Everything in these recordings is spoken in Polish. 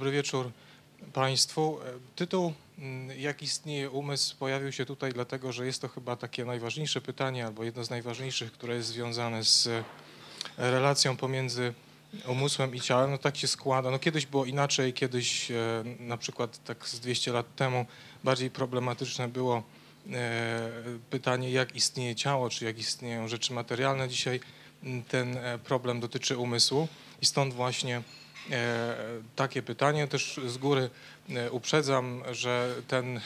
Dobry wieczór Państwu. Tytuł mm, Jak istnieje umysł pojawił się tutaj dlatego, że jest to chyba takie najważniejsze pytanie albo jedno z najważniejszych, które jest związane z relacją pomiędzy umysłem i ciałem. No tak się składa. No kiedyś było inaczej, kiedyś e, na przykład tak z 200 lat temu bardziej problematyczne było e, pytanie, jak istnieje ciało, czy jak istnieją rzeczy materialne. Dzisiaj mm, ten e, problem dotyczy umysłu i stąd właśnie takie pytanie. Też z góry uprzedzam, że ten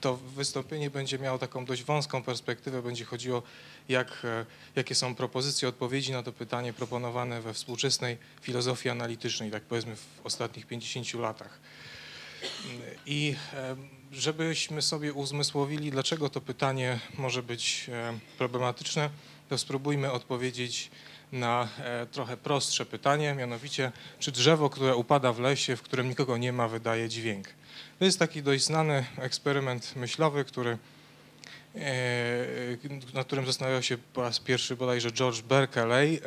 to wystąpienie będzie miało taką dość wąską perspektywę, będzie chodziło jak, e, jakie są propozycje odpowiedzi na to pytanie proponowane we współczesnej filozofii analitycznej, tak powiedzmy w ostatnich 50 latach. I e, żebyśmy sobie uzmysłowili, dlaczego to pytanie może być e, problematyczne, to spróbujmy odpowiedzieć na trochę prostsze pytanie, mianowicie, czy drzewo, które upada w lesie, w którym nikogo nie ma, wydaje dźwięk? To jest taki dość znany eksperyment myślowy, który E, na którym zastanawiał się po raz pierwszy bodajże George Berkeley. E,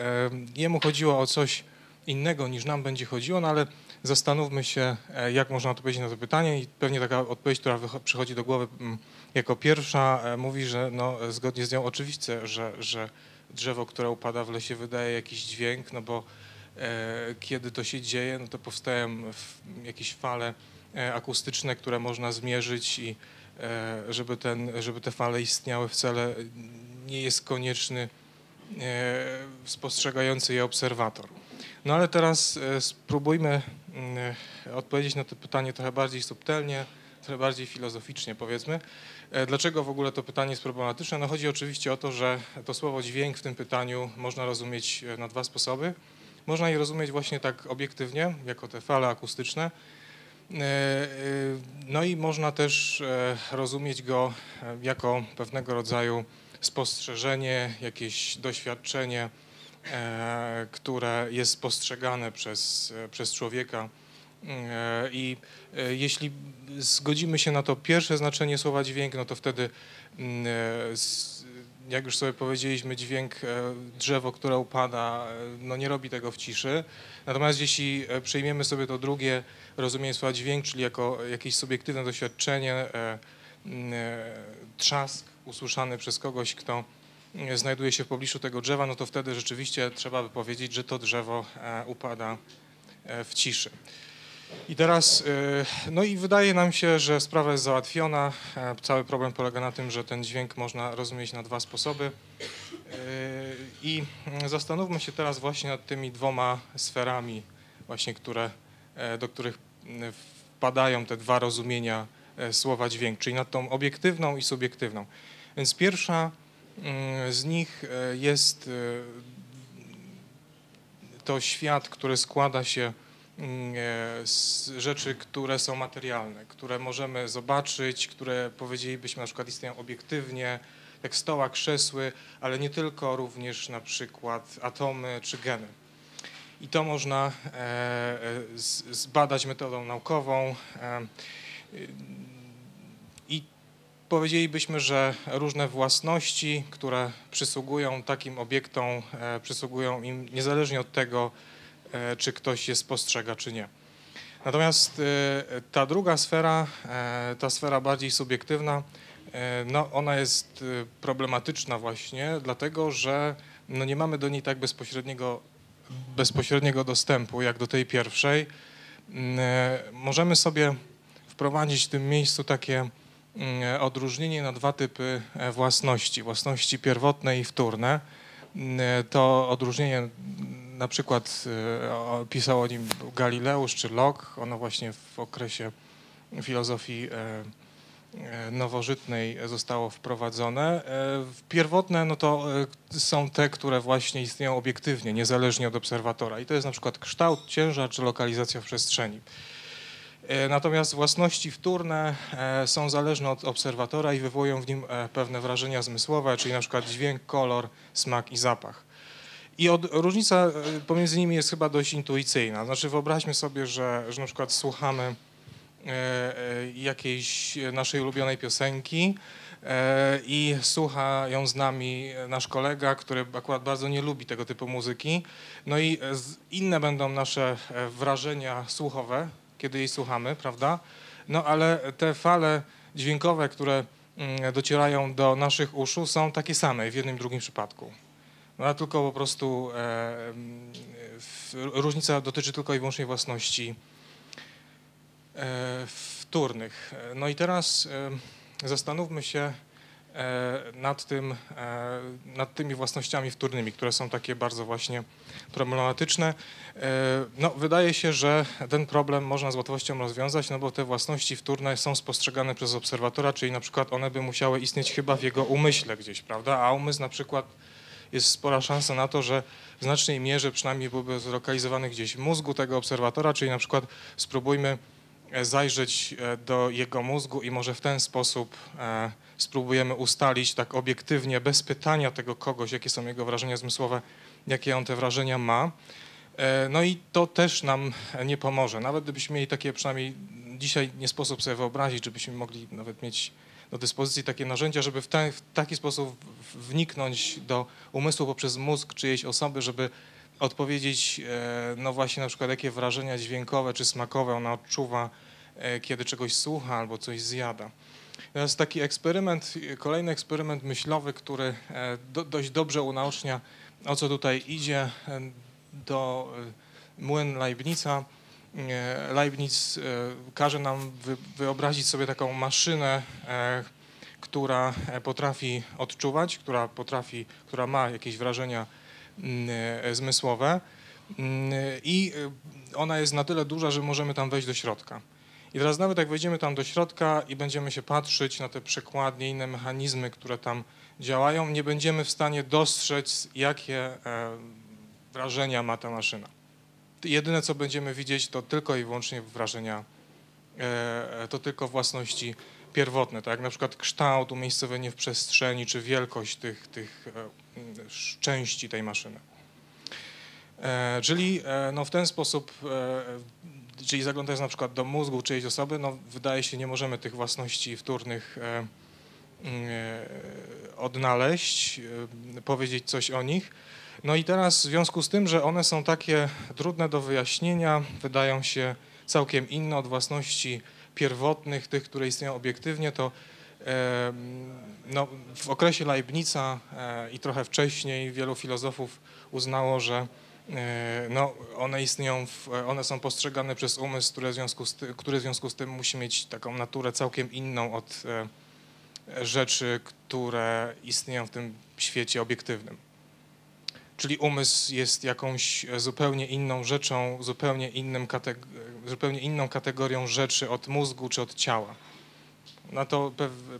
jemu chodziło o coś innego niż nam będzie chodziło, no ale zastanówmy się, e, jak można odpowiedzieć na to pytanie i pewnie taka odpowiedź, która przychodzi do głowy mm, jako pierwsza, mówi, że no, zgodnie z nią oczywiste, że, że drzewo, które upada w lesie wydaje jakiś dźwięk, no bo e, kiedy to się dzieje, no to powstają jakieś fale akustyczne, które można zmierzyć i E, żeby, ten, żeby te fale istniały wcale nie jest konieczny e, spostrzegający je obserwator. No ale teraz e, spróbujmy mm, odpowiedzieć na to pytanie trochę bardziej subtelnie, trochę bardziej filozoficznie powiedzmy. Dlaczego w ogóle to pytanie jest problematyczne? No chodzi oczywiście o to, że to słowo dźwięk w tym pytaniu można rozumieć na dwa sposoby. Można je rozumieć właśnie tak obiektywnie, jako te fale akustyczne, E, e, no i można też e, rozumieć go jako pewnego rodzaju spostrzeżenie, jakieś doświadczenie, które jest postrzegane przez, przez człowieka. I jeśli zgodzimy się na to pierwsze znaczenie słowa dźwięk, no to wtedy mm, jak już sobie powiedzieliśmy, dźwięk drzewo, które upada, no nie robi tego w ciszy. Natomiast jeśli przyjmiemy sobie to drugie rozumienie słowa dźwięk, czyli jako jakieś subiektywne doświadczenie, e, e, trzask usłyszany przez kogoś, kto e, znajduje się w pobliżu tego drzewa, no to wtedy rzeczywiście trzeba by powiedzieć, że to drzewo upada w ciszy. I teraz, no i wydaje nam się, że sprawa jest załatwiona. Cały problem polega na tym, że ten dźwięk można rozumieć na dwa sposoby. I zastanówmy się teraz właśnie nad tymi dwoma sferami, właśnie które E, do których wpadają te dwa rozumienia e, słowa dźwięk, czyli nad tą obiektywną i subiektywną. Więc pierwsza z nich e, jest to świat, który składa się rzeczy, które są materialne, które możemy zobaczyć, które powiedzielibyśmy na przykład istnieją obiektywnie, jak stoła, krzesły, ale nie tylko, również na przykład atomy czy geny. I to można e, e, zbadać metodą naukową. E, I powiedzielibyśmy, że różne własności, które przysługują takim obiektom, przysługują im niezależnie od tego, czy ktoś je spostrzega, czy nie. Natomiast ta druga sfera, ta sfera bardziej subiektywna, no ona jest problematyczna właśnie, dlatego że no nie mamy do niej tak bezpośredniego bezpośredniego dostępu, jak do tej pierwszej, mm, e, możemy sobie wprowadzić w tym miejscu takie mm, odróżnienie na dwa typy e, własności. Własności pierwotne i wtórne. Mm, e, to odróżnienie na przykład pisał o nim Galileusz czy Locke. Ono właśnie w okresie filozofii E, nowożytnej zostało wprowadzone. E, pierwotne no to e, są te, które właśnie istnieją obiektywnie, niezależnie od obserwatora. I to jest na przykład kształt, ciężar czy lokalizacja w przestrzeni. Natomiast własności wtórne są zależne od obserwatora i wywołują w nim pewne wrażenia zmysłowe, czyli na przykład dźwięk, kolor, smak i zapach. I od, różnica pomiędzy nimi jest chyba dość intuicyjna. Znaczy wyobraźmy sobie, że, że na przykład słuchamy jakiejś naszej ulubionej piosenki i słucha ją z nami nasz kolega, który akurat bardzo nie lubi tego typu muzyki. No i inne będą nasze wrażenia słuchowe, kiedy jej słuchamy, prawda? No ale te fale dźwiękowe, które mm, docierają do naszych uszu są takie same w jednym i drugim przypadku. No, tylko po prostu e, mm, różnica dotyczy tylko i wyłącznie własności e, wtórnych. No i teraz e, zastanówmy się e, nad, tym, e, nad tymi własnościami wtórnymi, które są takie bardzo właśnie problematyczne. E, no, wydaje się, że ten problem można z łatwością rozwiązać, no bo te własności wtórne są spostrzegane przez obserwatora, czyli na przykład one by musiały istnieć chyba w jego umyśle gdzieś, prawda? A umysł na przykład jest spora szansa na to, że w znacznej mierze przynajmniej byłby zlokalizowany gdzieś w mózgu tego obserwatora, czyli na przykład spróbujmy e, zajrzeć e, do jego mózgu i może w ten sposób spróbujemy ustalić tak obiektywnie, bez pytania tego kogoś, jakie są jego wrażenia zmysłowe, jakie on te wrażenia ma. E, no i to też nam nie pomoże. Nawet gdybyśmy mieli takie, przynajmniej dzisiaj nie sposób sobie wyobrazić, żebyśmy mogli nawet mieć do dyspozycji takie narzędzia, żeby w, ten, w taki sposób wniknąć do umysłu poprzez mózg czyjejś osoby, żeby odpowiedzieć, e, no właśnie na przykład jakie wrażenia dźwiękowe czy smakowe ona odczuwa, e, kiedy czegoś słucha albo coś zjada. To jest taki eksperyment, kolejny eksperyment myślowy, który do, dość dobrze unaocznia, o co tutaj idzie do e, młyn Leibnica. E, Leibniz e, każe nam wyobrazić sobie taką maszynę, która potrafi odczuwać, która potrafi, która ma jakieś wrażenia mm, zmysłowe mm, i ona jest na tyle duża, że możemy tam wejść do środka. I teraz nawet jak wejdziemy tam do środka i będziemy się patrzeć na te przekładnie, inne mechanizmy, które tam działają, nie będziemy w stanie dostrzec, jakie wrażenia ma ta maszyna. Jedyne, co będziemy widzieć, to tylko i wyłącznie wrażenia, e, to tylko własności pierwotne, tak jak na przykład kształt, umiejscowienie w przestrzeni, czy wielkość tych, tych e, części tej maszyny. E, czyli no, w ten sposób, czyli zaglądając na przykład do mózgu czyjejś osoby, no, wydaje się, nie możemy tych własności wtórnych odnaleźć, powiedzieć coś o nich, no i teraz w związku z tym, że one są takie trudne do wyjaśnienia, wydają się całkiem inne od własności pierwotnych, tych, które istnieją obiektywnie, to no, w okresie Leibnica e, i trochę wcześniej wielu filozofów uznało, że e, no, one istnieją, w, one są postrzegane przez umysł, który w, związku z tym, który w związku z tym musi mieć taką naturę całkiem inną od e, rzeczy, które istnieją w tym świecie obiektywnym. Czyli umysł jest jakąś zupełnie inną rzeczą, zupełnie, innym zupełnie inną kategorią rzeczy od mózgu czy od ciała. No to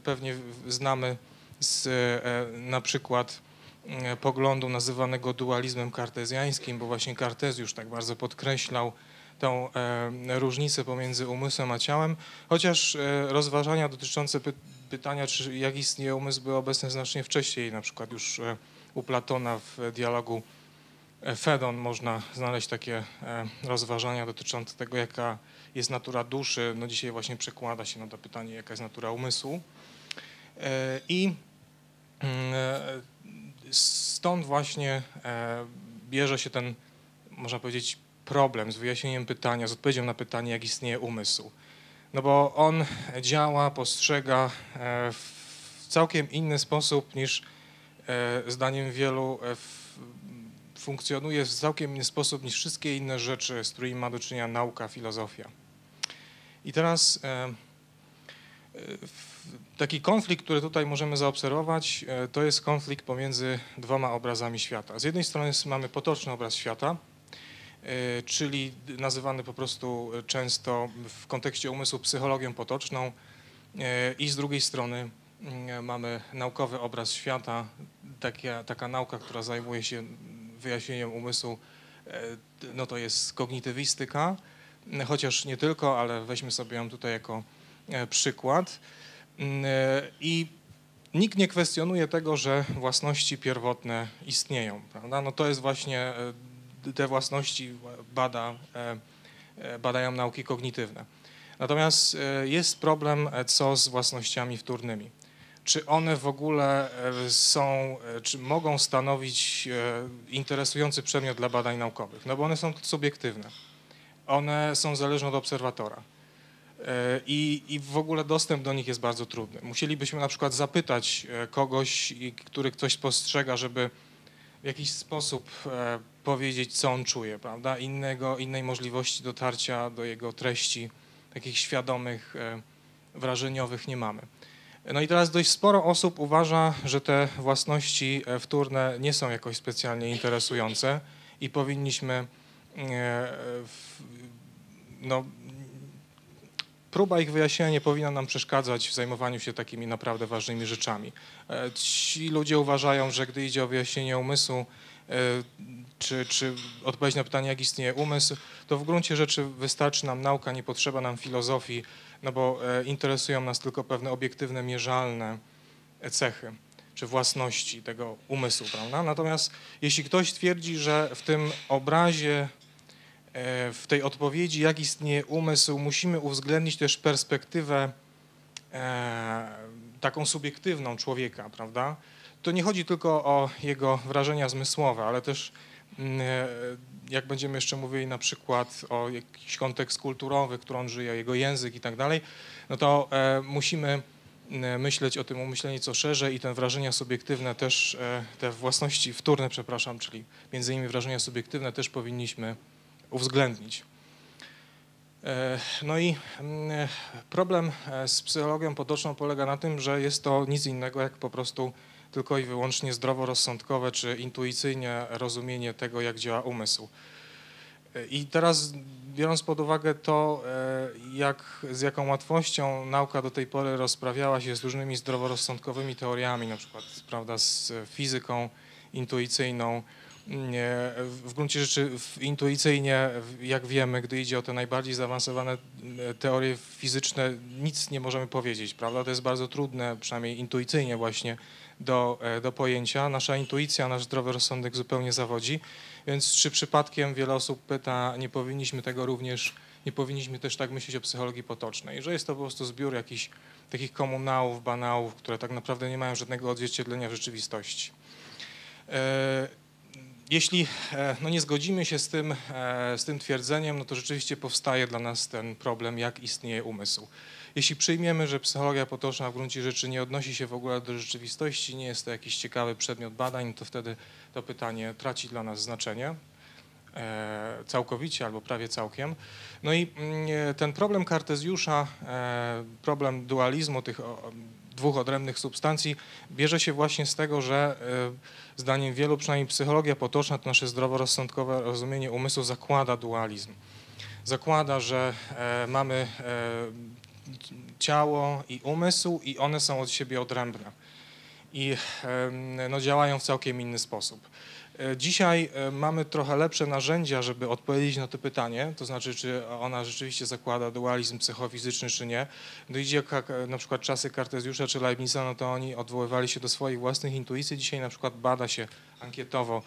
pewnie znamy z e, na przykład e, poglądu nazywanego dualizmem kartezjańskim, bo właśnie Kartezjusz tak bardzo podkreślał tą e, różnicę pomiędzy umysłem a ciałem, chociaż rozważania dotyczące pytania, czy jak istnieje umysł, były obecne znacznie wcześniej, na przykład już u Platona w dialogu Fedon można znaleźć takie e, rozważania dotyczące tego, jaka jest natura duszy. No dzisiaj właśnie przekłada się na to pytanie, jaka jest natura umysłu. E, I mm, e, stąd właśnie bierze się ten, można powiedzieć, problem z wyjaśnieniem pytania, z odpowiedzią na pytanie, jak istnieje umysł. No bo on działa, postrzega w całkiem inny sposób niż E, zdaniem wielu e, funkcjonuje w całkiem inny sposób niż wszystkie inne rzeczy, z którymi ma do czynienia nauka, filozofia. I teraz e, taki konflikt, który tutaj możemy zaobserwować, to jest konflikt pomiędzy dwoma obrazami świata. Z jednej strony mamy potoczny obraz świata, czyli nazywany po prostu często w kontekście umysłu psychologią potoczną i z drugiej strony mamy naukowy obraz świata, taka, taka nauka, która zajmuje się wyjaśnieniem umysłu, e, no to jest kognitywistyka, chociaż nie tylko, ale weźmy sobie ją tutaj jako e, przykład. Mm, e, I nikt nie kwestionuje tego, że własności pierwotne istnieją, prawda? No to jest właśnie, te własności bada, badają nauki kognitywne. Natomiast jest problem, co z własnościami wtórnymi. Czy one w ogóle e, są, czy mogą stanowić interesujący przedmiot dla badań naukowych? No bo one są subiektywne. One są zależne od obserwatora. I, I w ogóle dostęp do nich jest bardzo trudny. Musielibyśmy na przykład zapytać kogoś, który ktoś postrzega, żeby w jakiś sposób powiedzieć, co on czuje, prawda? Innego, innej możliwości dotarcia do jego treści takich świadomych, e, wrażeniowych nie mamy. No i teraz dość sporo osób uważa, że te własności e, wtórne nie są jakoś specjalnie interesujące i powinniśmy e, no, próba ich wyjaśnienia nie powinna nam przeszkadzać w zajmowaniu się takimi naprawdę ważnymi rzeczami. Ci ludzie uważają, że gdy idzie o wyjaśnienie umysłu, czy, czy odpowiedź na pytanie, jak istnieje umysł, to w gruncie rzeczy wystarczy nam nauka, nie potrzeba nam filozofii, no bo e, interesują nas tylko pewne obiektywne, mierzalne cechy czy własności tego umysłu, prawda? Natomiast jeśli ktoś twierdzi, że w tym obrazie, e, w tej odpowiedzi, jak istnieje umysł, musimy uwzględnić też perspektywę e, taką subiektywną człowieka, prawda? To nie chodzi tylko o jego wrażenia zmysłowe, ale też e, jak będziemy jeszcze mówili na przykład o jakiś kontekst kulturowy, w którym on żyje, jego język i tak dalej, no to e, musimy mm, myśleć o tym umyśleniu co szerzej i te wrażenia subiektywne też, e, te własności wtórne, przepraszam, czyli między innymi wrażenia subiektywne też powinniśmy uwzględnić. No i mm, problem z psychologią potoczną polega na tym, że jest to nic innego jak po prostu tylko i wyłącznie zdroworozsądkowe czy intuicyjnie rozumienie tego, jak działa umysł. I teraz biorąc pod uwagę to, e, jak, z jaką łatwością nauka do tej pory rozprawiała się z różnymi zdroworozsądkowymi teoriami, na przykład prawda, z fizyką intuicyjną, w gruncie rzeczy intuicyjnie, jak wiemy, gdy idzie o te najbardziej zaawansowane e, teorie fizyczne, nic nie możemy powiedzieć, prawda? To jest bardzo trudne, przynajmniej intuicyjnie właśnie, do, e, do pojęcia. Nasza intuicja, nasz zdrowy rozsądek zupełnie zawodzi. Więc czy przypadkiem wiele osób pyta, nie powinniśmy tego również, nie powinniśmy też tak myśleć o psychologii potocznej, że jest to po prostu zbiór jakichś takich komunałów, banałów, które tak naprawdę nie mają żadnego odzwierciedlenia w rzeczywistości. E, jeśli e, no nie zgodzimy się z tym, z tym twierdzeniem, no to rzeczywiście powstaje dla nas ten problem, jak istnieje umysł. Jeśli przyjmiemy, że psychologia potoczna w gruncie rzeczy nie odnosi się w ogóle do rzeczywistości, nie jest to jakiś ciekawy przedmiot badań, to wtedy to pytanie traci dla nas znaczenie e, całkowicie albo prawie całkiem. No i mm, ten problem Kartezjusza, e, problem dualizmu tych dwóch odrębnych substancji bierze się właśnie z tego, że e, zdaniem wielu, przynajmniej psychologia potoczna, to nasze zdroworozsądkowe rozumienie umysłu zakłada dualizm. Zakłada, że mamy ciało i umysł i one są od siebie odrębne i no, działają w całkiem inny sposób. E, dzisiaj e, mamy trochę lepsze narzędzia, żeby odpowiedzieć na to pytanie, to znaczy, czy ona rzeczywiście zakłada dualizm psychofizyczny, czy nie. No idzie na przykład czasy Kartezjusza czy Leibniza, no to oni odwoływali się do swoich własnych intuicji. Dzisiaj na przykład bada się ankietowo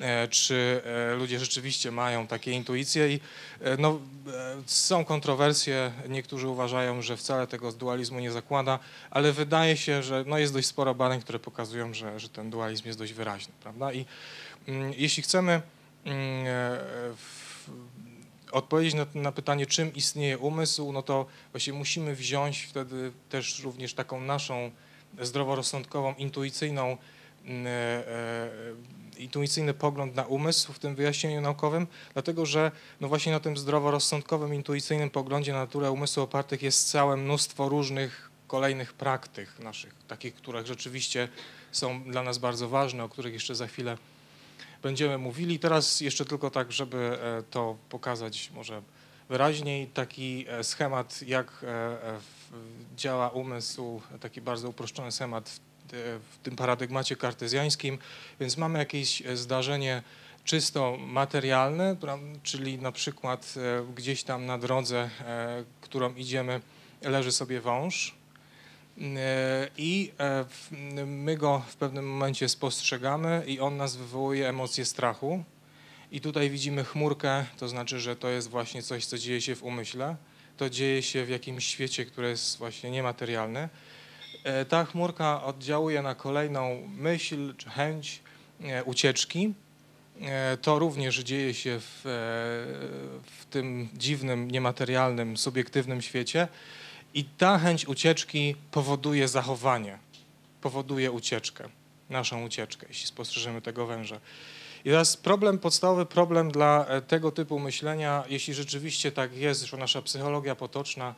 E, czy e, ludzie rzeczywiście mają takie intuicje i e, no, są kontrowersje, niektórzy uważają, że wcale tego dualizmu nie zakłada, ale wydaje się, że no, jest dość sporo badań, które pokazują, że, że ten dualizm jest dość wyraźny, prawda? I jeśli chcemy mm, w, odpowiedzieć na, na, pytanie, czym istnieje umysł, no to właśnie musimy wziąć wtedy też również taką naszą zdroworozsądkową, intuicyjną mm, intuicyjny pogląd na umysł w tym wyjaśnieniu naukowym, dlatego że no właśnie na tym zdroworozsądkowym, intuicyjnym poglądzie na naturę umysłu opartych jest całe mnóstwo różnych kolejnych praktyk naszych, takich, które rzeczywiście są dla nas bardzo ważne, o których jeszcze za chwilę będziemy mówili. Teraz jeszcze tylko tak, żeby e, to pokazać może wyraźniej, taki e, schemat, jak e, działa umysł, taki bardzo uproszczony schemat w tym paradygmacie kartezjańskim, więc mamy jakieś zdarzenie czysto materialne, czyli na przykład gdzieś tam na drodze, którą idziemy, leży sobie wąż i my go w pewnym momencie spostrzegamy i on nas wywołuje emocje strachu. I tutaj widzimy chmurkę, to znaczy, że to jest właśnie coś, co dzieje się w umyśle to dzieje się w jakimś świecie, który jest właśnie niematerialny. E, ta chmurka oddziałuje na kolejną myśl czy chęć e, ucieczki. E, to również dzieje się w, w tym dziwnym, niematerialnym, subiektywnym świecie. I ta chęć ucieczki powoduje zachowanie, powoduje ucieczkę, naszą ucieczkę, jeśli spostrzeżemy tego węża. I teraz problem, podstawowy problem dla tego typu myślenia, jeśli rzeczywiście tak jest, że nasza psychologia potoczna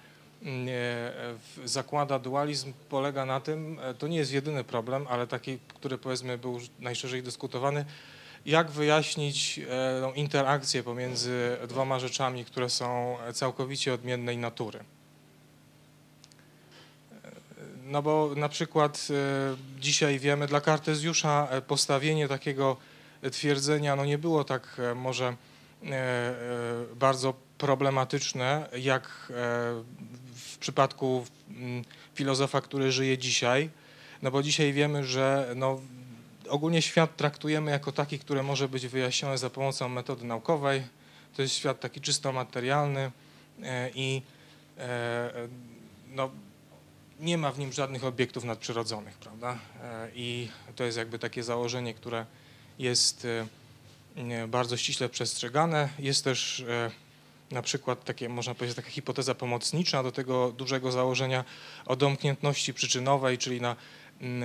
zakłada dualizm, polega na tym, e, to nie jest jedyny problem, ale taki, który powiedzmy był najszerzej dyskutowany, jak wyjaśnić e, interakcję pomiędzy dwoma rzeczami, które są całkowicie odmiennej natury. E, no bo na przykład dzisiaj wiemy, dla Kartezjusza postawienie takiego twierdzenia no nie było tak może bardzo problematyczne, jak przypadku mm, filozofa, który żyje dzisiaj, no bo dzisiaj wiemy, że no, ogólnie świat traktujemy jako taki, który może być wyjaśniony za pomocą metody naukowej. To jest świat taki czysto materialny e, i e, no, nie ma w nim żadnych obiektów nadprzyrodzonych, prawda? E, I to jest jakby takie założenie, które jest bardzo ściśle przestrzegane. Jest też na przykład takie, można powiedzieć, taka hipoteza pomocnicza do tego dużego założenia o domkniętności przyczynowej, czyli na mm,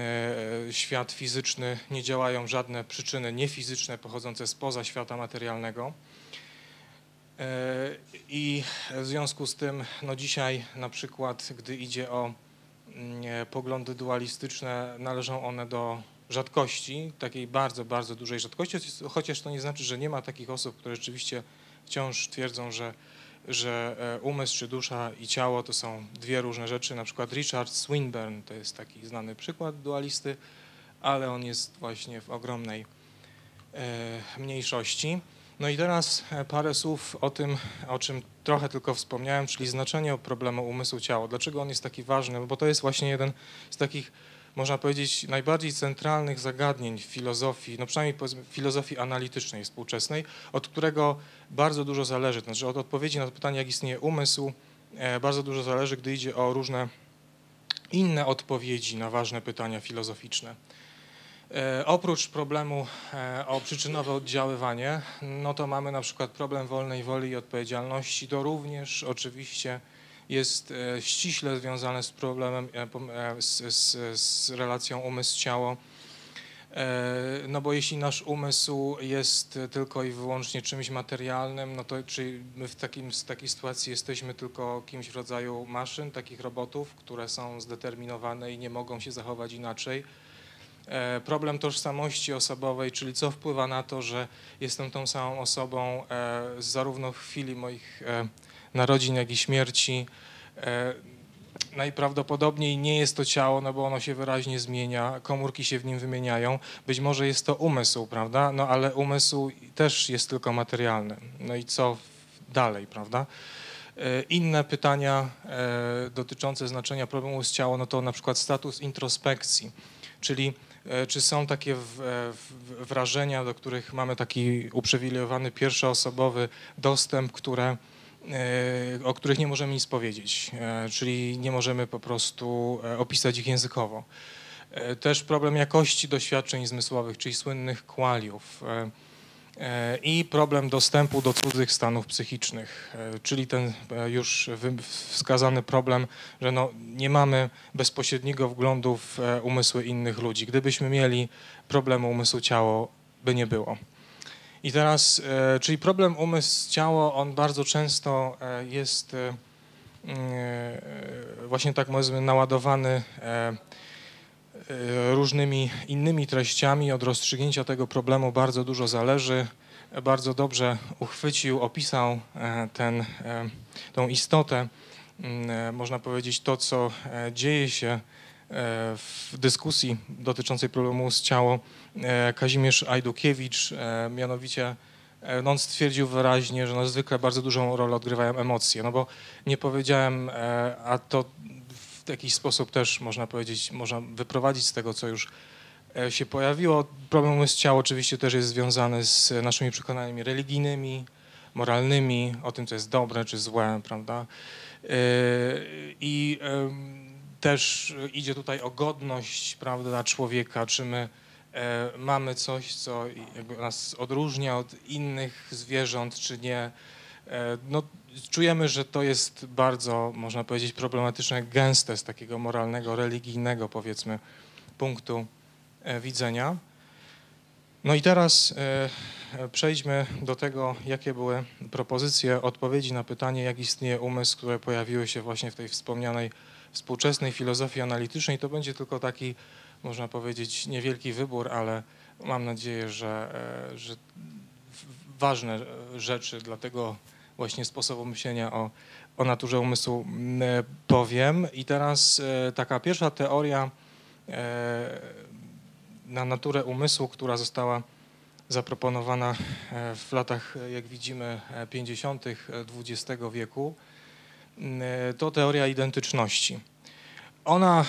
e, świat fizyczny nie działają żadne przyczyny niefizyczne pochodzące spoza świata materialnego. E, I w związku z tym, no dzisiaj na przykład, gdy idzie o e, poglądy dualistyczne, należą one do rzadkości, takiej bardzo, bardzo dużej rzadkości, chociaż to nie znaczy, że nie ma takich osób, które rzeczywiście wciąż twierdzą, że, że e, umysł czy dusza i ciało to są dwie różne rzeczy. Na przykład Richard Swinburne to jest taki znany przykład dualisty, ale on jest właśnie w ogromnej e, mniejszości. No i teraz e, parę słów o tym, o czym trochę tylko wspomniałem, czyli znaczenie problemu umysłu-ciało. Dlaczego on jest taki ważny? Bo to jest właśnie jeden z takich można powiedzieć, najbardziej centralnych zagadnień w filozofii, no przynajmniej filozofii analitycznej współczesnej, od którego bardzo dużo zależy. To znaczy od odpowiedzi na to pytanie, jak istnieje umysł, e, bardzo dużo zależy, gdy idzie o różne inne odpowiedzi na ważne pytania filozoficzne. E, oprócz problemu e, o przyczynowe oddziaływanie, no to mamy na przykład problem wolnej woli i odpowiedzialności. To również oczywiście jest e, ściśle związane z problemem, z, z, z relacją umysł-ciało. No bo jeśli nasz umysł jest tylko i wyłącznie czymś materialnym, no to czy my w takim, w takiej sytuacji jesteśmy tylko kimś w rodzaju maszyn, takich robotów, które są zdeterminowane i nie mogą się zachować inaczej. Problem tożsamości osobowej, czyli co wpływa na to, że jestem tą samą osobą zarówno w chwili moich narodzin, jak i śmierci. E, najprawdopodobniej nie jest to ciało, no bo ono się wyraźnie zmienia, komórki się w nim wymieniają. Być może jest to umysł, prawda? No ale umysł też jest tylko materialny. No i co dalej, prawda? E, inne pytania e, dotyczące znaczenia problemu z ciało, no to na przykład status introspekcji, czyli czy są takie wrażenia, do których mamy taki uprzywilejowany pierwszoosobowy dostęp, które E, o których nie możemy nic powiedzieć, e, czyli nie możemy po prostu e, opisać ich językowo. Też problem jakości doświadczeń zmysłowych, czyli słynnych kwaliów i problem dostępu do cudzych stanów psychicznych, czyli ten już wskazany problem, że no nie mamy bezpośredniego wglądu w umysły innych ludzi. Gdybyśmy mieli problemu umysłu-ciało, by nie było. I teraz, e, czyli problem umysł-ciało, on bardzo często e, jest e, właśnie tak powiedzmy naładowany różnymi innymi treściami. Od rozstrzygnięcia tego problemu bardzo dużo zależy. Bardzo dobrze uchwycił, opisał ten, tą istotę, można powiedzieć to, co dzieje się w dyskusji dotyczącej problemu z ciało e, Kazimierz Ajdukiewicz, e, mianowicie e, no on stwierdził wyraźnie, że no zwykle bardzo dużą rolę odgrywają emocje, no bo nie powiedziałem, a to w jakiś sposób też można powiedzieć, można wyprowadzić z tego, co już się pojawiło. Problem z ciała oczywiście też jest związany z naszymi przekonaniami religijnymi, moralnymi, o tym, co jest dobre czy złe, prawda? I też idzie tutaj o godność prawda, człowieka, czy my mamy coś, co nas odróżnia od innych zwierząt, czy nie. No, czujemy, że to jest bardzo, można powiedzieć, problematyczne, gęste z takiego moralnego, religijnego, powiedzmy, punktu widzenia. No i teraz e, przejdźmy do tego, jakie były propozycje odpowiedzi na pytanie, jak istnieje umysł, które pojawiły się właśnie w tej wspomnianej współczesnej filozofii analitycznej. To będzie tylko taki, można powiedzieć, niewielki wybór, ale mam nadzieję, że, e, że ważne rzeczy dla tego właśnie sposobu myślenia o, o naturze umysłu powiem. I teraz e, taka pierwsza teoria na naturę umysłu, która została zaproponowana e, w latach, e, jak widzimy, 50. XX e, wieku, to teoria identyczności. Ona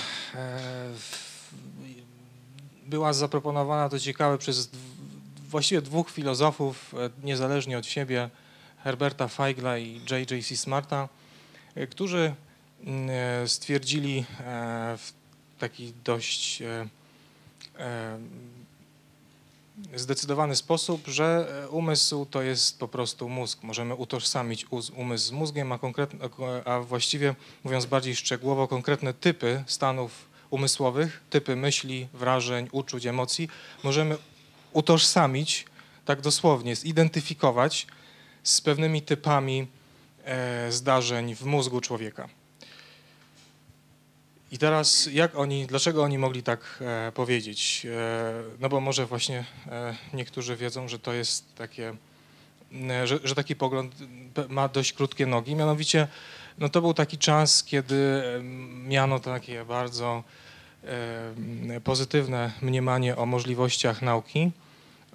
była zaproponowana, to ciekawe, przez właściwie dwóch filozofów, niezależnie od siebie, Herberta Feigla i J.J.C. Smarta, którzy stwierdzili w taki dość zdecydowany sposób, że umysł to jest po prostu mózg. Możemy utożsamić umysł z mózgiem, a, a właściwie mówiąc bardziej szczegółowo, konkretne typy stanów umysłowych, typy myśli, wrażeń, uczuć, emocji możemy utożsamić, tak dosłownie, zidentyfikować z pewnymi typami e, zdarzeń w mózgu człowieka. I teraz jak oni, dlaczego oni mogli tak e, powiedzieć? E, no bo może właśnie e, niektórzy wiedzą, że to jest takie, e, że, że, taki pogląd ma dość krótkie nogi. Mianowicie, no to był taki czas, kiedy miano takie bardzo pozytywne mniemanie o możliwościach nauki.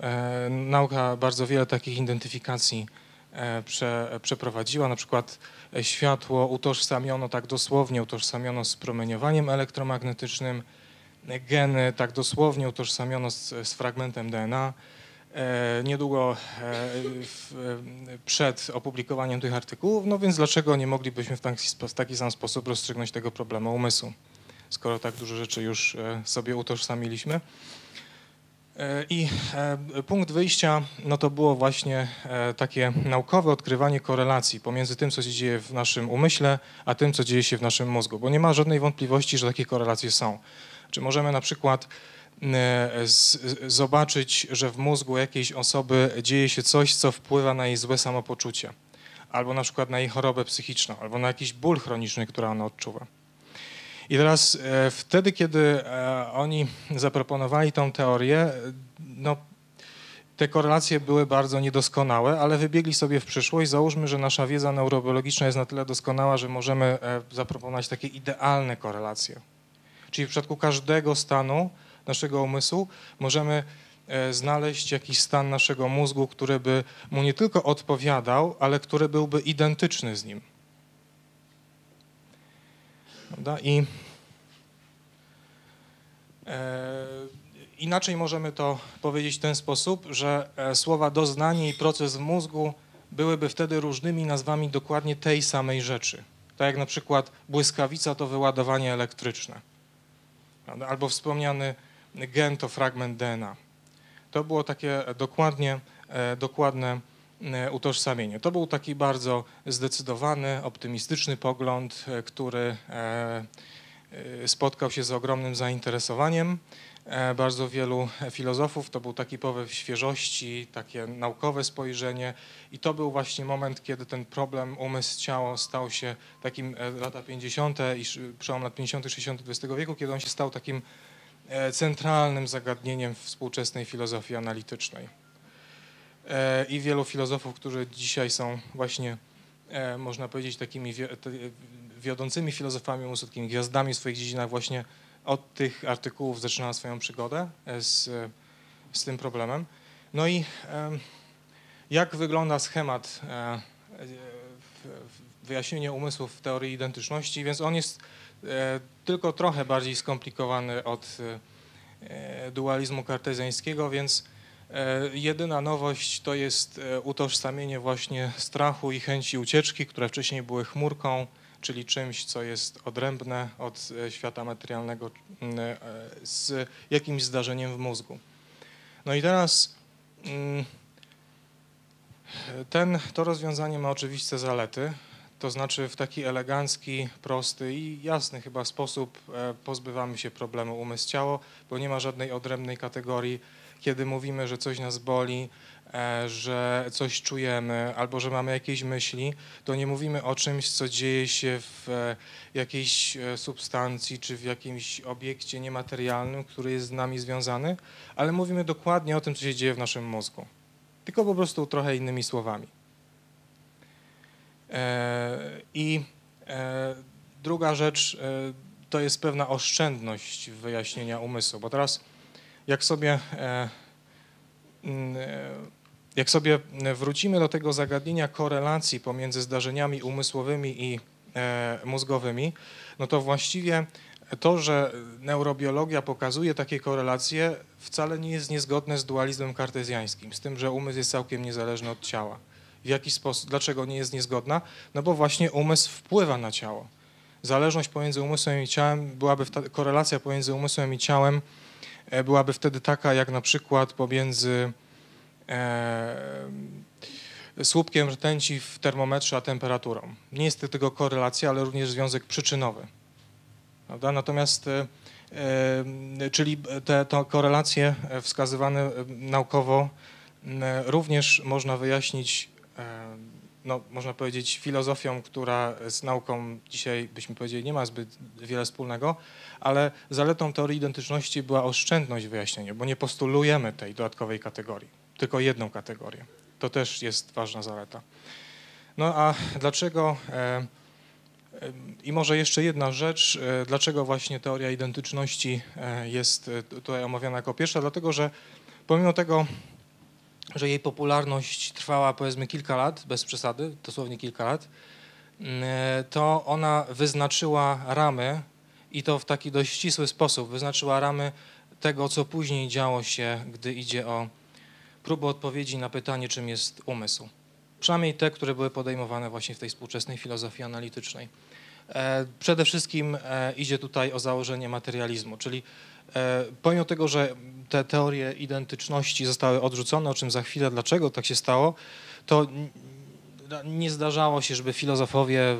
E, nauka bardzo wiele takich identyfikacji prze, przeprowadziła, na przykład światło utożsamiono tak dosłownie, utożsamiono z promieniowaniem elektromagnetycznym, geny tak dosłownie utożsamiono z, z fragmentem DNA. E, niedługo e, przed opublikowaniem tych artykułów, no więc dlaczego nie moglibyśmy w taki, w taki sam sposób rozstrzygnąć tego problemu umysłu, skoro tak dużo rzeczy już e, sobie utożsamiliśmy. E, I e, punkt wyjścia no to było właśnie e, takie naukowe odkrywanie korelacji pomiędzy tym, co się dzieje w naszym umyśle, a tym, co dzieje się w naszym mózgu, bo nie ma żadnej wątpliwości, że takie korelacje są. Czy możemy na przykład zobaczyć, że w mózgu jakiejś osoby dzieje się coś, co wpływa na jej złe samopoczucie, albo na przykład na jej chorobę psychiczną, albo na jakiś ból chroniczny, który ona odczuwa. I teraz e, wtedy, kiedy e, oni zaproponowali tą teorię, no, te korelacje były bardzo niedoskonałe, ale wybiegli sobie w przyszłość. Załóżmy, że nasza wiedza neurobiologiczna jest na tyle doskonała, że możemy e, zaproponować takie idealne korelacje. Czyli w przypadku każdego stanu naszego umysłu możemy znaleźć jakiś stan naszego mózgu, który by mu nie tylko odpowiadał, ale który byłby identyczny z nim. Prawda? I e, inaczej możemy to powiedzieć w ten sposób, że e, słowa doznanie i proces w mózgu byłyby wtedy różnymi nazwami dokładnie tej samej rzeczy. Tak jak na przykład błyskawica to wyładowanie elektryczne, prawda? albo wspomniany gen to fragment DNA. To było takie dokładnie, e, dokładne E, utożsamienie. To był taki bardzo zdecydowany, optymistyczny pogląd, e, który e, spotkał się z ogromnym zainteresowaniem bardzo wielu filozofów. To był taki powiew świeżości, takie naukowe spojrzenie i to był właśnie moment, kiedy ten problem umysł-ciało stał się takim lata 50. i przełom lat 50. 60. XX wieku, kiedy on się stał takim centralnym zagadnieniem współczesnej filozofii analitycznej. E, i wielu filozofów, którzy dzisiaj są właśnie, e, można powiedzieć, takimi wiodącymi filozofami takimi gwiazdami w swoich dziedzinach, właśnie od tych artykułów zaczynała swoją przygodę e, z, z tym problemem. No i jak wygląda schemat wyjaśnienia umysłów w teorii identyczności, więc on jest tylko trochę bardziej skomplikowany od dualizmu kartezjańskiego, więc jedyna nowość to jest e, utożsamienie właśnie strachu i chęci ucieczki, które wcześniej były chmurką, czyli czymś, co jest odrębne od e, świata materialnego, mm, e, z jakimś zdarzeniem w mózgu. No i teraz mm, ten, to rozwiązanie ma oczywiste zalety, to znaczy w taki elegancki, prosty i jasny chyba sposób e, pozbywamy się problemu umysł-ciało, bo nie ma żadnej odrębnej kategorii, kiedy mówimy, że coś nas boli, e, że coś czujemy albo że mamy jakieś myśli, to nie mówimy o czymś, co dzieje się w e, jakiejś substancji czy w jakimś obiekcie niematerialnym, który jest z nami związany, ale mówimy dokładnie o tym, co się dzieje w naszym mózgu, tylko po prostu trochę innymi słowami. E, I e, druga rzecz e, to jest pewna oszczędność wyjaśnienia umysłu, bo teraz jak sobie, mm, jak sobie wrócimy do tego zagadnienia korelacji pomiędzy zdarzeniami umysłowymi i mózgowymi, no to właściwie to, że neurobiologia pokazuje takie korelacje, wcale nie jest niezgodne z dualizmem kartezjańskim, z tym, że umysł jest całkiem niezależny od ciała w jaki sposób, dlaczego nie jest niezgodna? No bo właśnie umysł wpływa na ciało. Zależność pomiędzy umysłem i ciałem byłaby, korelacja pomiędzy umysłem i ciałem e, byłaby wtedy taka, jak na przykład pomiędzy e, słupkiem rtęci w termometrze a temperaturą. Nie jest to tylko korelacja, ale również związek przyczynowy. Prawda? Natomiast, e, e czyli te, te korelacje wskazywane naukowo również można wyjaśnić no, można powiedzieć, filozofią, która z nauką dzisiaj, byśmy powiedzieli, nie ma zbyt wiele wspólnego, ale zaletą teorii identyczności była oszczędność wyjaśnienia, bo nie postulujemy tej dodatkowej kategorii, tylko jedną kategorię. To też jest ważna zaleta. No a dlaczego, e, e, i może jeszcze jedna rzecz, e, dlaczego właśnie teoria identyczności jest tutaj omawiana jako pierwsza? Dlatego, że pomimo tego, że jej popularność trwała powiedzmy kilka lat, bez przesady, dosłownie kilka lat, mm, to ona wyznaczyła ramy i to w taki dość ścisły sposób, wyznaczyła ramy tego, co później działo się, gdy idzie o próbę odpowiedzi na pytanie, czym jest umysł. Przynajmniej te, które były podejmowane właśnie w tej współczesnej filozofii analitycznej. E, przede wszystkim e, idzie tutaj o założenie materializmu, czyli e, pomimo tego, że te teorie identyczności zostały odrzucone, o czym za chwilę, dlaczego tak się stało, to nie zdarzało się, żeby filozofowie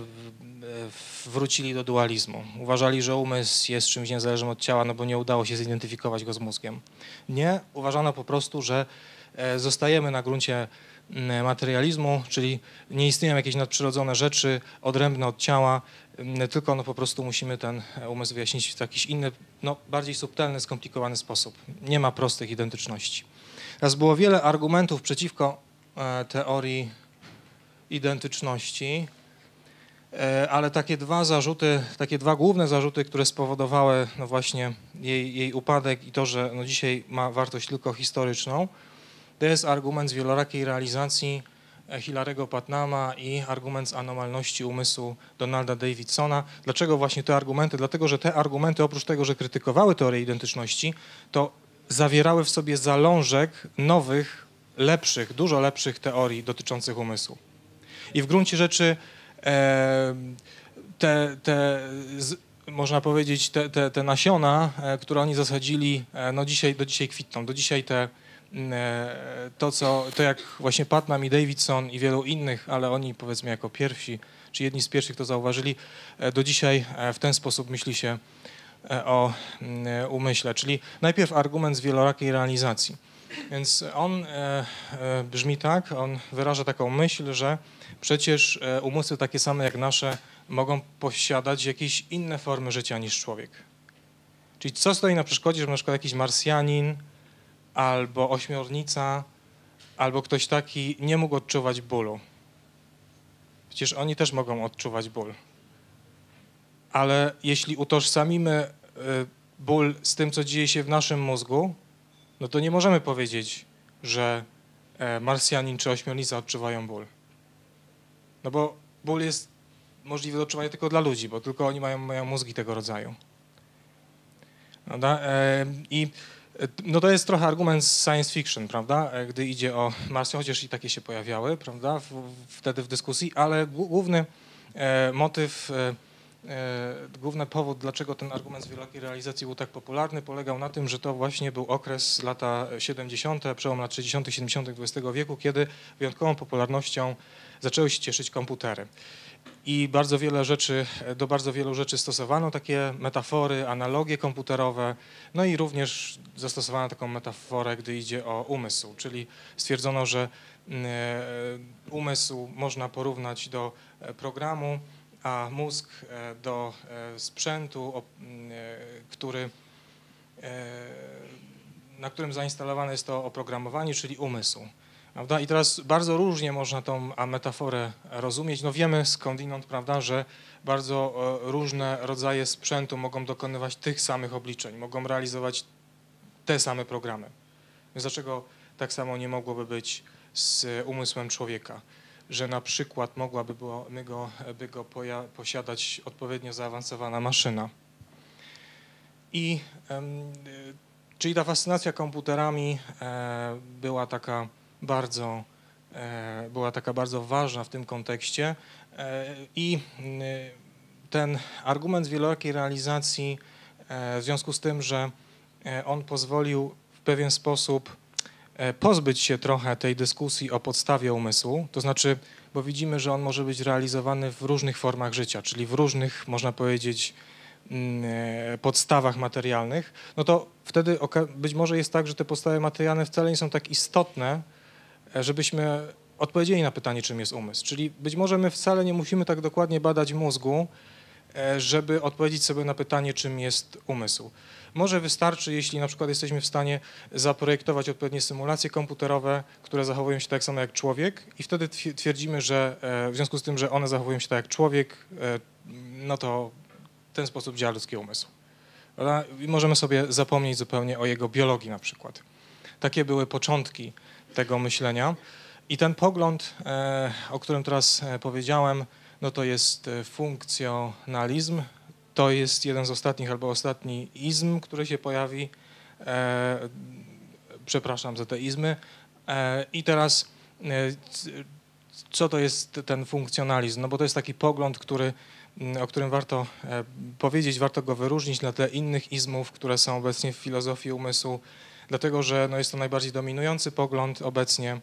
wrócili do dualizmu. Uważali, że umysł jest czymś niezależnym od ciała, no bo nie udało się zidentyfikować go z mózgiem. Nie, uważano po prostu, że zostajemy na gruncie materializmu, czyli nie istnieją jakieś nadprzyrodzone rzeczy odrębne od ciała, tylko no po prostu musimy ten umysł wyjaśnić w jakiś inny, no bardziej subtelny, skomplikowany sposób. Nie ma prostych identyczności. Teraz było wiele argumentów przeciwko e, teorii identyczności, e, ale takie dwa zarzuty, takie dwa główne zarzuty, które spowodowały no właśnie jej, jej upadek i to, że no dzisiaj ma wartość tylko historyczną, to jest argument z wielorakiej realizacji Hilarego Patnama i argument z anomalności umysłu Donalda Davidsona. Dlaczego właśnie te argumenty? Dlatego, że te argumenty oprócz tego, że krytykowały teorię identyczności, to zawierały w sobie zalążek nowych, lepszych, dużo lepszych teorii dotyczących umysłu. I w gruncie rzeczy e, te, te można powiedzieć, te, te, te nasiona, e, które oni zasadzili, e, no dzisiaj, do dzisiaj kwitną. Do dzisiaj te E, to, co, to jak właśnie Patnam i Davidson i wielu innych, ale oni powiedzmy jako pierwsi, czy jedni z pierwszych to zauważyli, do dzisiaj w ten sposób myśli się o umyśle. Czyli najpierw argument z wielorakiej realizacji. Więc on brzmi tak, on wyraża taką myśl, że przecież umysły takie same jak nasze mogą posiadać jakieś inne formy życia niż człowiek. Czyli co stoi na przeszkodzie, że na przykład jakiś Marsjanin, albo ośmiornica, albo ktoś taki nie mógł odczuwać bólu. Przecież oni też mogą odczuwać ból. Ale jeśli utożsamimy y, ból z tym, co dzieje się w naszym mózgu, no to nie możemy powiedzieć, że e, Marsjanin czy ośmiornica odczuwają ból. No bo ból jest możliwy do odczuwania tylko dla ludzi, bo tylko oni mają, mają mózgi tego rodzaju. E, I no to jest trochę argument z science fiction, prawda, e, gdy idzie o Marsjan, chociaż i takie się pojawiały, prawda, wtedy w dyskusji, ale główny e, motyw, e, e, główny powód, dlaczego ten argument z wielorakiej realizacji był tak popularny, polegał na tym, że to właśnie był okres lata 70., przełom lat 60., 70. XX wieku, kiedy wyjątkową popularnością zaczęły się cieszyć komputery. I bardzo wiele rzeczy, do bardzo wielu rzeczy stosowano takie metafory, analogie komputerowe, no i również zastosowano taką metaforę, gdy idzie o umysł, czyli stwierdzono, że mm, e, umysł można porównać do e, programu, a mózg e, do sprzętu, mm, który, na którym zainstalowane jest to oprogramowanie, czyli umysł. Prawda? I teraz bardzo różnie można tą metaforę rozumieć. No wiemy skądinąd, prawda, że bardzo e, różne rodzaje sprzętu mogą dokonywać tych samych obliczeń, mogą realizować te same programy. Więc dlaczego tak samo nie mogłoby być z umysłem człowieka? Że na przykład mogłaby było, my go, by go posiadać odpowiednio zaawansowana maszyna. I czyli ta fascynacja komputerami e, była taka bardzo, e, była taka bardzo ważna w tym kontekście e, i e, ten argument wielorakiej realizacji w związku z tym, że on pozwolił w pewien sposób pozbyć się trochę tej dyskusji o podstawie umysłu, to znaczy, bo widzimy, że on może być realizowany w różnych formach życia, czyli w różnych, można powiedzieć, podstawach materialnych, no to wtedy być może jest tak, że te podstawy materialne wcale nie są tak istotne, żebyśmy odpowiedzieli na pytanie, czym jest umysł. Czyli być może my wcale nie musimy tak dokładnie badać mózgu, e, żeby odpowiedzieć sobie na pytanie, czym jest umysł. Może wystarczy, jeśli na przykład jesteśmy w stanie zaprojektować odpowiednie symulacje komputerowe, które zachowują się tak samo jak człowiek i wtedy twierdzimy, że e, w związku z tym, że one zachowują się tak jak człowiek, e, no to w ten sposób działa ludzki umysł. I możemy sobie zapomnieć zupełnie o jego biologii na przykład. Takie były początki tego myślenia. I ten pogląd, e, o którym teraz powiedziałem, no to jest funkcjonalizm. To jest jeden z ostatnich albo ostatni izm, który się pojawi. Przepraszam za te izmy. I teraz co to jest ten funkcjonalizm? No bo to jest taki pogląd, który, o którym warto powiedzieć, warto go wyróżnić na tle innych izmów, które są obecnie w filozofii umysłu dlatego że no, jest to najbardziej dominujący pogląd obecnie.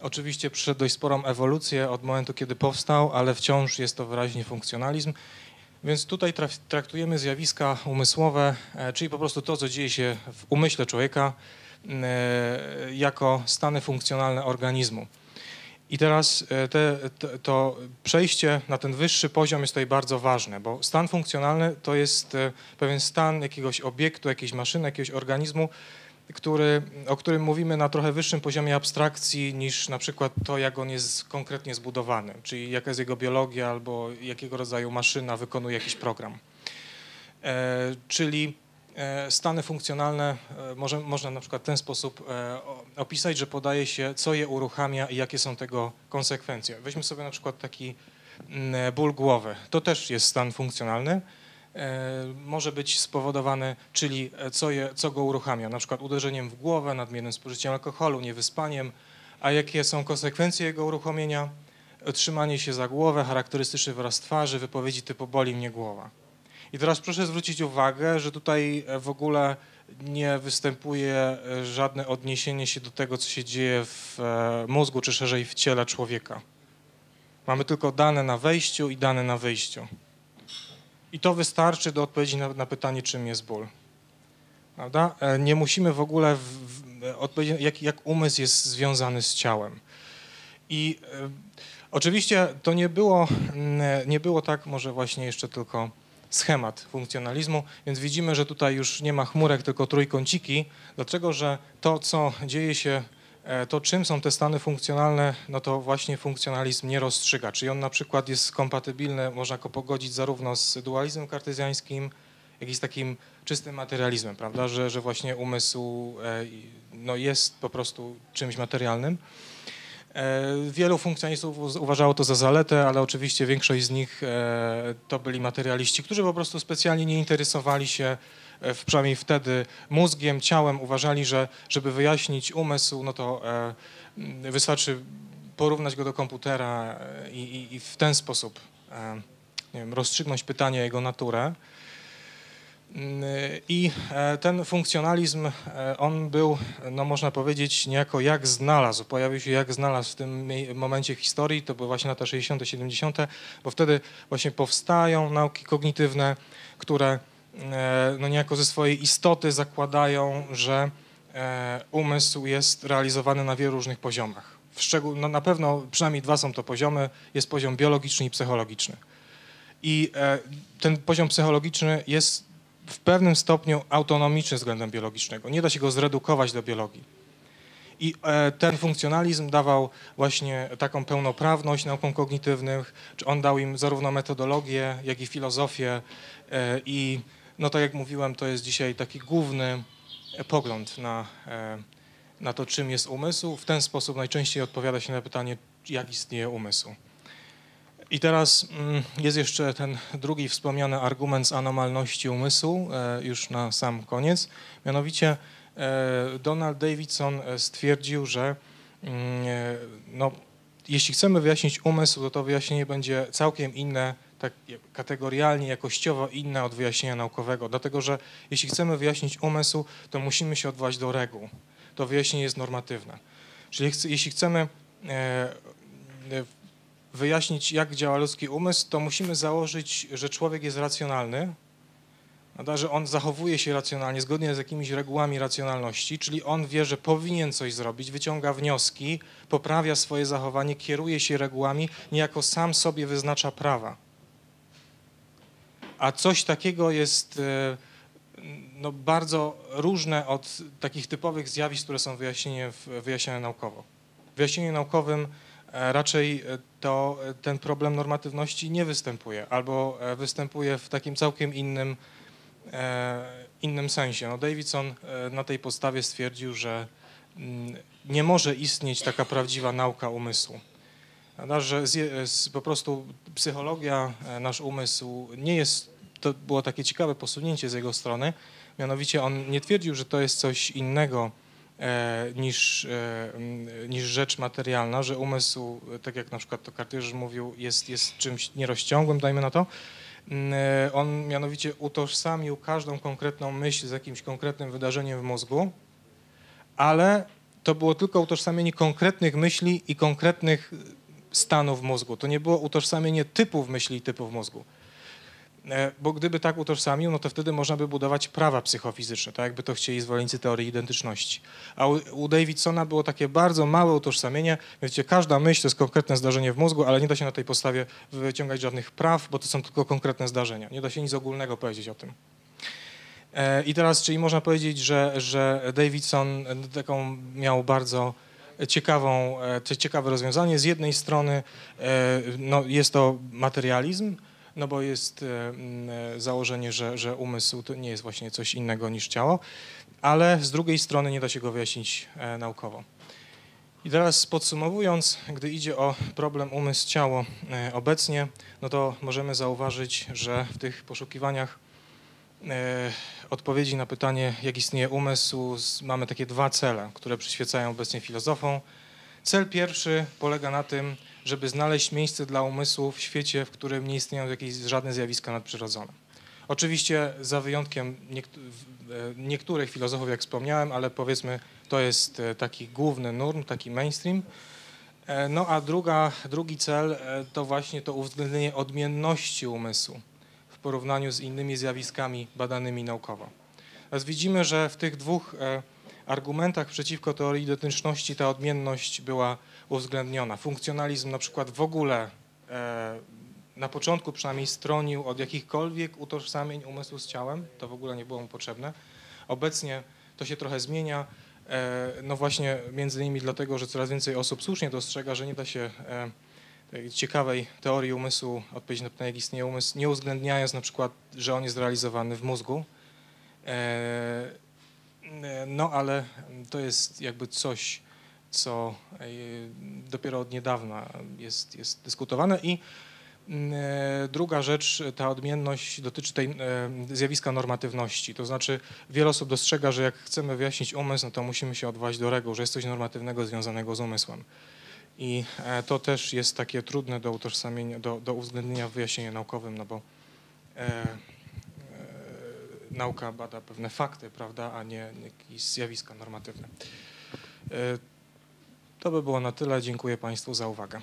Oczywiście przyszedł dość sporą ewolucję od momentu, kiedy powstał, ale wciąż jest to wyraźnie funkcjonalizm. Więc tutaj traktujemy zjawiska umysłowe, e, czyli po prostu to, co dzieje się w umyśle człowieka, e, jako stany funkcjonalne organizmu. I teraz e, te, to przejście na ten wyższy poziom jest tutaj bardzo ważne, bo stan funkcjonalny to jest pewien stan jakiegoś obiektu, jakiejś maszyny, jakiegoś organizmu, który, o którym mówimy na trochę wyższym poziomie abstrakcji niż na przykład to, jak on jest konkretnie zbudowany, czyli jaka jest jego biologia albo jakiego rodzaju maszyna wykonuje jakiś program. E, czyli e, stany funkcjonalne e, może, można na przykład w ten sposób e, opisać, że podaje się, co je uruchamia i jakie są tego konsekwencje. Weźmy sobie na przykład taki mm, ból głowy. To też jest stan funkcjonalny może być spowodowane, czyli e, co, je, co go uruchamia, na przykład uderzeniem w głowę, nadmiernym spożyciem alkoholu, niewyspaniem, a jakie są konsekwencje jego uruchomienia? Trzymanie się za głowę, charakterystyczny wyraz twarzy, wypowiedzi typu boli mnie głowa. I teraz proszę zwrócić uwagę, że tutaj e, w ogóle nie występuje żadne odniesienie się do tego, co się dzieje w mózgu, czy szerzej w ciele człowieka. Mamy tylko dane na wejściu i dane na wyjściu. I to wystarczy do odpowiedzi na, na pytanie, czym jest ból. Prawda? E, nie musimy w ogóle odpowiedzieć, jak, jak umysł jest związany z ciałem. I e, oczywiście to nie było, nie było tak, może właśnie jeszcze tylko schemat funkcjonalizmu, więc widzimy, że tutaj już nie ma chmurek, tylko trójkąciki, dlatego że to, co dzieje się E, to czym są te stany funkcjonalne, no to właśnie funkcjonalizm nie rozstrzyga. Czyli on na przykład jest kompatybilny, można go pogodzić zarówno z dualizmem kartezjańskim, jak i z takim czystym materializmem, prawda, że, że właśnie umysł e, no, jest po prostu czymś materialnym. E, wielu funkcjonistów uważało to za zaletę, ale oczywiście większość z nich to byli materialiści, którzy po prostu specjalnie nie interesowali się E, przynajmniej wtedy mózgiem, ciałem uważali, że żeby wyjaśnić umysł, no to e, wystarczy porównać go do komputera e, i, i, i w ten sposób e, nie wiem, rozstrzygnąć pytanie o jego naturę. Mm, I e, ten funkcjonalizm, e, on był, no można powiedzieć, niejako jak znalazł, pojawił się jak znalazł w tym momencie historii, to były właśnie lata 60., 70., bo wtedy właśnie powstają nauki kognitywne, które e, no niejako ze swojej istoty zakładają, że umysł jest realizowany na wielu różnych poziomach. W szczegół, no na pewno przynajmniej dwa są to poziomy, jest poziom biologiczny i psychologiczny. I ten poziom psychologiczny jest w pewnym stopniu autonomiczny względem biologicznego. Nie da się go zredukować do biologii. I e, ten funkcjonalizm dawał właśnie taką pełnoprawność naukom kognitywnych, on dał im zarówno metodologię, jak i filozofię e, i no tak jak mówiłem, to jest dzisiaj taki główny pogląd na, e, na to, czym jest umysł. W ten sposób najczęściej odpowiada się na pytanie, jak istnieje umysł. I teraz mm, jest jeszcze ten drugi wspomniany argument z anomalności umysłu, e, już na sam koniec. Mianowicie e, Donald Davidson e, stwierdził, że mm, no, jeśli chcemy wyjaśnić umysł, to to wyjaśnienie będzie całkiem inne, tak kategorialnie, jakościowo inne od wyjaśnienia naukowego. Dlatego, że jeśli chcemy wyjaśnić umysł, to musimy się odwołać do reguł. To wyjaśnienie jest normatywne. Czyli jeśli chcemy wyjaśnić, jak działa ludzki umysł, to musimy założyć, że człowiek jest racjonalny, że on zachowuje się racjonalnie, zgodnie z jakimiś regułami racjonalności, czyli on wie, że powinien coś zrobić, wyciąga wnioski, poprawia swoje zachowanie, kieruje się regułami, niejako sam sobie wyznacza prawa. A coś takiego jest e, no, bardzo różne od takich typowych zjawisk, które są wyjaśnione, naukowo. W wyjaśnieniu naukowym E, raczej e, to ten problem normatywności nie występuje albo występuje w takim całkiem innym, innym sensie. No Davidson na tej podstawie stwierdził, że mm, nie może istnieć taka prawdziwa nauka umysłu. Że po prostu psychologia, nasz umysł nie jest, to było takie ciekawe posunięcie z jego strony, mianowicie on nie twierdził, że to jest coś innego E, niż, e, niż rzecz materialna, że umysł, tak jak na przykład to Kartierz mówił, jest, jest czymś nierozciągłym, dajmy na to. E, on mianowicie utożsamił każdą konkretną myśl z jakimś konkretnym wydarzeniem w mózgu, ale to było tylko utożsamienie konkretnych myśli i konkretnych stanów mózgu. To nie było utożsamienie typów myśli i typów mózgu. E, bo gdyby tak utożsamił, no to wtedy można by budować prawa psychofizyczne, tak jakby to chcieli zwolennicy teorii identyczności. A u, Davidsona było takie bardzo małe utożsamienie, wiecie, każda myśl to jest konkretne zdarzenie w mózgu, ale nie da się na tej podstawie wyciągać żadnych praw, bo to są tylko konkretne zdarzenia. Nie da się nic ogólnego powiedzieć o tym. E, I teraz, czyli można powiedzieć, że, że Davidson taką miał bardzo ciekawą, e, ciekawe rozwiązanie. Z jednej strony no, jest to materializm, no bo jest e, e, założenie, że, że umysł to nie jest właśnie coś innego niż ciało, ale z drugiej strony nie da się go wyjaśnić e, naukowo. I teraz podsumowując, gdy idzie o problem umysł-ciało obecnie, no to możemy zauważyć, że w tych poszukiwaniach odpowiedzi na pytanie, jak istnieje umysł, mamy takie dwa cele, które przyświecają obecnie filozofom. Cel pierwszy polega na tym, żeby znaleźć miejsce dla umysłu w świecie, w którym nie istnieją jakieś żadne zjawiska nadprzyrodzone. Oczywiście za wyjątkiem e, niektórych filozofów, jak wspomniałem, ale powiedzmy to jest e, taki główny nurm, taki mainstream. E, no a druga, drugi cel to właśnie to uwzględnienie odmienności umysłu porównaniu z innymi zjawiskami badanymi naukowo. Teraz widzimy, że w tych dwóch argumentach przeciwko teorii identyczności ta odmienność była uwzględniona. Funkcjonalizm na przykład w ogóle e, na początku przynajmniej stronił od jakichkolwiek utożsamień umysłu z ciałem, to w ogóle nie było mu potrzebne. Obecnie to się trochę zmienia, e, no właśnie między innymi dlatego, że coraz więcej osób słusznie dostrzega, że nie da się e, ciekawej teorii umysłu odpowiedzieć na pytanie, jak istnieje umysł, nie uwzględniając na przykład, że on jest realizowany w mózgu. No ale to jest jakby coś, co e, dopiero od niedawna jest, jest dyskutowane. I mm, e, druga rzecz, ta odmienność dotyczy tej e, zjawiska normatywności. To znaczy wiele osób dostrzega, że jak chcemy wyjaśnić umysł, no to musimy się odwołać do reguł, że jest coś normatywnego związanego z umysłem. I e, to też jest takie trudne do utożsamienia, do, do uwzględnienia w wyjaśnieniu naukowym, no bo e, e, nauka bada pewne fakty, prawda, a nie jakieś zjawiska normatywne. E, to by było na tyle. Dziękuję Państwu za uwagę.